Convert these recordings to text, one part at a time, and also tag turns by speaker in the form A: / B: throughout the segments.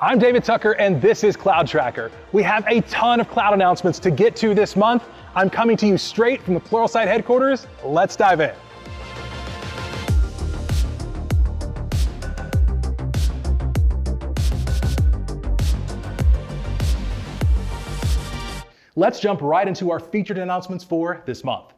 A: I'm David Tucker, and this is Cloud Tracker. We have a ton of cloud announcements to get to this month. I'm coming to you straight from the Pluralsight headquarters. Let's dive in. Let's jump right into our featured announcements for this month.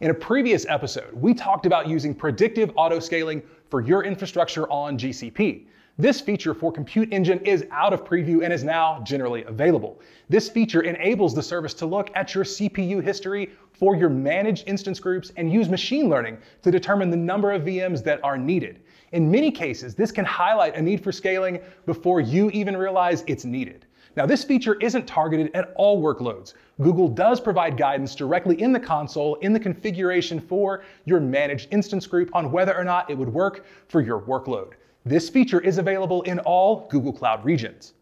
A: In a previous episode, we talked about using predictive auto scaling for your infrastructure on GCP. This feature for Compute Engine is out of preview and is now generally available. This feature enables the service to look at your CPU history for your managed instance groups and use machine learning to determine the number of VMs that are needed. In many cases, this can highlight a need for scaling before you even realize it's needed. Now, this feature isn't targeted at all workloads. Google does provide guidance directly in the console in the configuration for your managed instance group on whether or not it would work for your workload. This feature is available in all Google Cloud regions.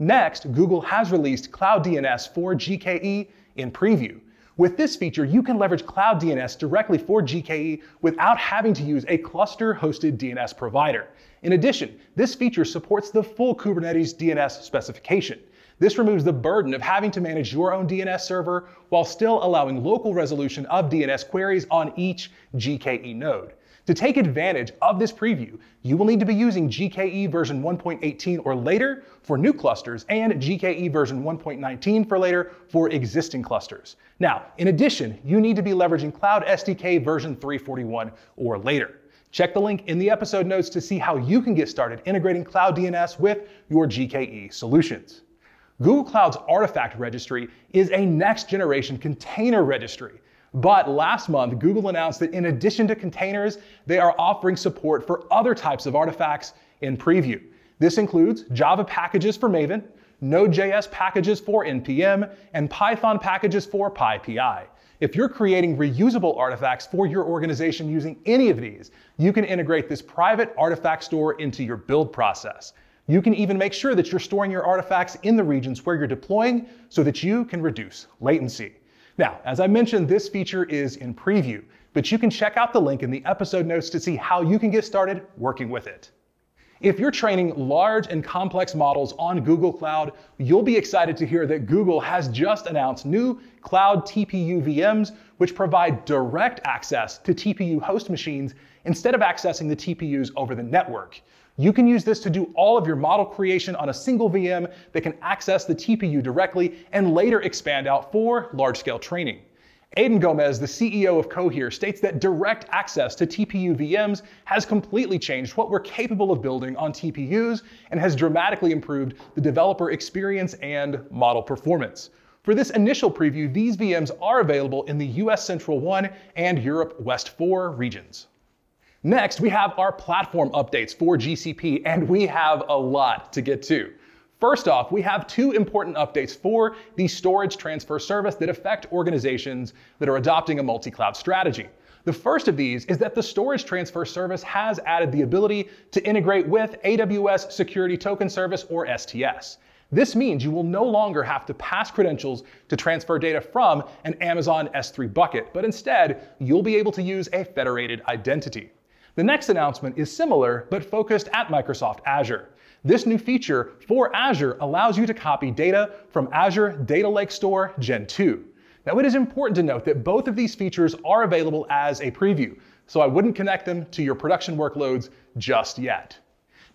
A: Next, Google has released Cloud DNS for GKE in preview. With this feature, you can leverage Cloud DNS directly for GKE without having to use a cluster-hosted DNS provider. In addition, this feature supports the full Kubernetes DNS specification. This removes the burden of having to manage your own DNS server while still allowing local resolution of DNS queries on each GKE node. To take advantage of this preview, you will need to be using GKE version 1.18 or later for new clusters and GKE version 1.19 for later for existing clusters. Now, in addition, you need to be leveraging Cloud SDK version 341 or later. Check the link in the episode notes to see how you can get started integrating Cloud DNS with your GKE solutions. Google Cloud's Artifact Registry is a next generation container registry but last month, Google announced that in addition to containers, they are offering support for other types of artifacts in preview. This includes Java packages for Maven, Node.js packages for NPM, and Python packages for PyPI. If you're creating reusable artifacts for your organization using any of these, you can integrate this private artifact store into your build process. You can even make sure that you're storing your artifacts in the regions where you're deploying so that you can reduce latency. Now, as I mentioned, this feature is in preview, but you can check out the link in the episode notes to see how you can get started working with it. If you're training large and complex models on Google Cloud, you'll be excited to hear that Google has just announced new Cloud TPU VMs, which provide direct access to TPU host machines instead of accessing the TPUs over the network. You can use this to do all of your model creation on a single VM that can access the TPU directly and later expand out for large-scale training. Aidan Gomez, the CEO of Cohere, states that direct access to TPU VMs has completely changed what we're capable of building on TPUs and has dramatically improved the developer experience and model performance. For this initial preview, these VMs are available in the US Central 1 and Europe West 4 regions. Next, we have our platform updates for GCP, and we have a lot to get to. First off, we have two important updates for the storage transfer service that affect organizations that are adopting a multi-cloud strategy. The first of these is that the storage transfer service has added the ability to integrate with AWS Security Token Service or STS. This means you will no longer have to pass credentials to transfer data from an Amazon S3 bucket, but instead, you'll be able to use a federated identity. The next announcement is similar, but focused at Microsoft Azure. This new feature for Azure allows you to copy data from Azure Data Lake Store Gen 2. Now it is important to note that both of these features are available as a preview, so I wouldn't connect them to your production workloads just yet.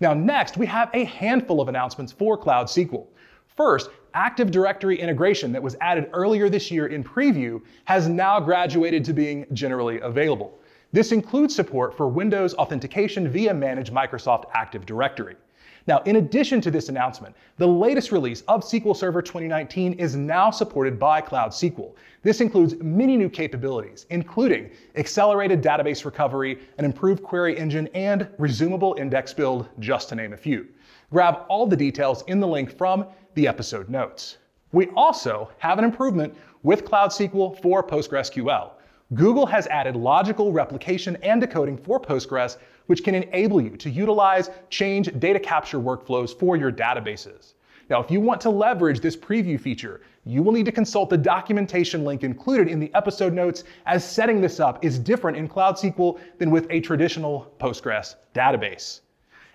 A: Now next, we have a handful of announcements for Cloud SQL. First, Active Directory integration that was added earlier this year in preview has now graduated to being generally available. This includes support for Windows authentication via Managed Microsoft Active Directory. Now, in addition to this announcement, the latest release of SQL Server 2019 is now supported by Cloud SQL. This includes many new capabilities, including accelerated database recovery, an improved query engine, and resumable index build, just to name a few. Grab all the details in the link from the episode notes. We also have an improvement with Cloud SQL for PostgreSQL. Google has added logical replication and decoding for Postgres, which can enable you to utilize change data capture workflows for your databases. Now, if you want to leverage this preview feature, you will need to consult the documentation link included in the episode notes as setting this up is different in Cloud SQL than with a traditional Postgres database.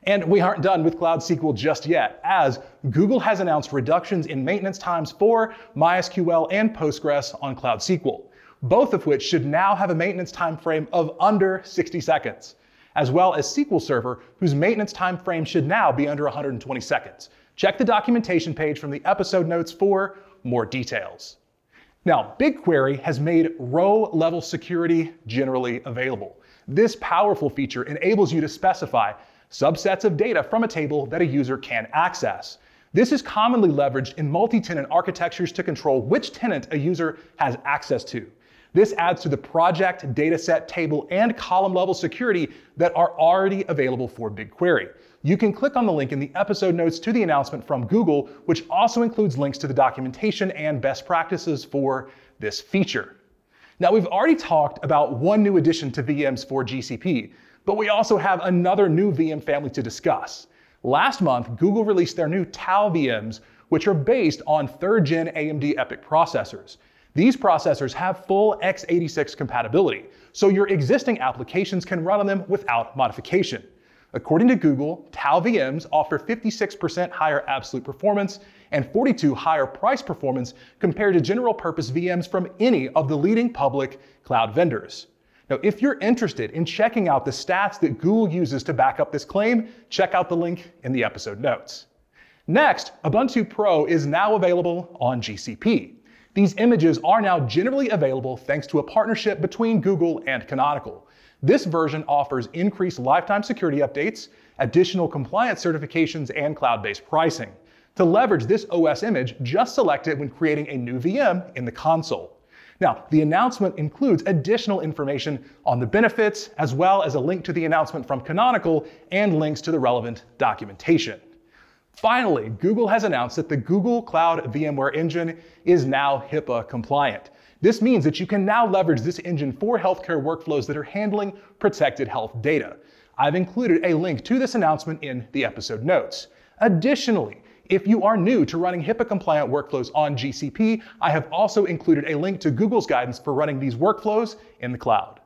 A: And we aren't done with Cloud SQL just yet, as Google has announced reductions in maintenance times for MySQL and Postgres on Cloud SQL, both of which should now have a maintenance time frame of under 60 seconds, as well as SQL Server, whose maintenance time frame should now be under 120 seconds. Check the documentation page from the episode notes for more details. Now, BigQuery has made row-level security generally available. This powerful feature enables you to specify subsets of data from a table that a user can access. This is commonly leveraged in multi-tenant architectures to control which tenant a user has access to. This adds to the project, dataset, table, and column level security that are already available for BigQuery. You can click on the link in the episode notes to the announcement from Google, which also includes links to the documentation and best practices for this feature. Now, we've already talked about one new addition to VMs for GCP, but we also have another new VM family to discuss. Last month, Google released their new Tau VMs, which are based on third gen AMD EPYC processors. These processors have full x86 compatibility, so your existing applications can run on them without modification. According to Google, Tau VMs offer 56% higher absolute performance and 42 higher price performance compared to general purpose VMs from any of the leading public cloud vendors. Now, if you're interested in checking out the stats that Google uses to back up this claim, check out the link in the episode notes. Next, Ubuntu Pro is now available on GCP. These images are now generally available thanks to a partnership between Google and Canonical. This version offers increased lifetime security updates, additional compliance certifications, and cloud-based pricing. To leverage this OS image, just select it when creating a new VM in the console. Now, the announcement includes additional information on the benefits, as well as a link to the announcement from Canonical and links to the relevant documentation. Finally, Google has announced that the Google Cloud VMware Engine is now HIPAA compliant. This means that you can now leverage this engine for healthcare workflows that are handling protected health data. I've included a link to this announcement in the episode notes. Additionally, if you are new to running HIPAA compliant workflows on GCP, I have also included a link to Google's guidance for running these workflows in the cloud.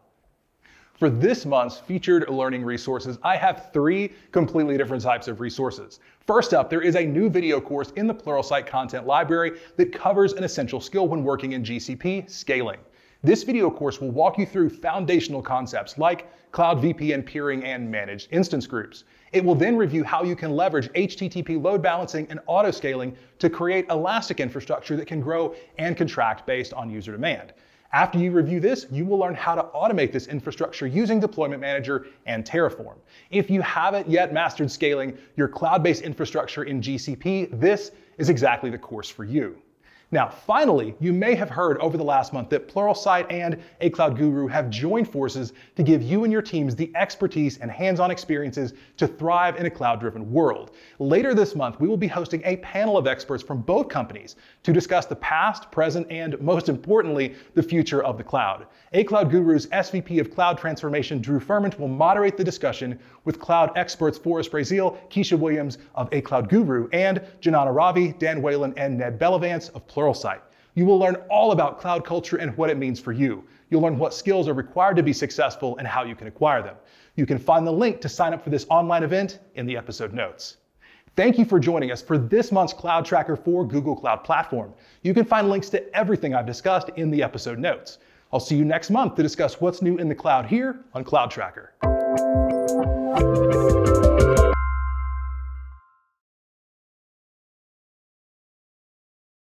A: For this month's featured learning resources, I have three completely different types of resources. First up, there is a new video course in the Pluralsight content library that covers an essential skill when working in GCP, scaling. This video course will walk you through foundational concepts like Cloud VPN peering and managed instance groups. It will then review how you can leverage HTTP load balancing and auto scaling to create elastic infrastructure that can grow and contract based on user demand. After you review this, you will learn how to automate this infrastructure using Deployment Manager and Terraform. If you haven't yet mastered scaling your cloud-based infrastructure in GCP, this is exactly the course for you. Now, finally, you may have heard over the last month that Pluralsight and A Cloud Guru have joined forces to give you and your teams the expertise and hands-on experiences to thrive in a cloud-driven world. Later this month, we will be hosting a panel of experts from both companies to discuss the past, present, and most importantly, the future of the cloud. A Cloud Guru's SVP of Cloud Transformation, Drew Firment, will moderate the discussion with cloud experts Forrest Brazeal, Kesha Williams of A Cloud Guru, and Janani Ravi, Dan Whalen, and Ned Bellavance of Pluralsight. You will learn all about cloud culture and what it means for you. You'll learn what skills are required to be successful and how you can acquire them. You can find the link to sign up for this online event in the episode notes. Thank you for joining us for this month's Cloud Tracker for Google Cloud Platform. You can find links to everything I've discussed in the episode notes. I'll see you next month to discuss what's new in the cloud here on Cloud Tracker. Thank you.